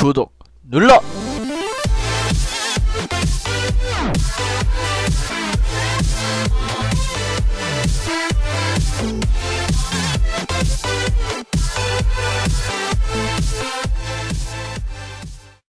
구독 눌러!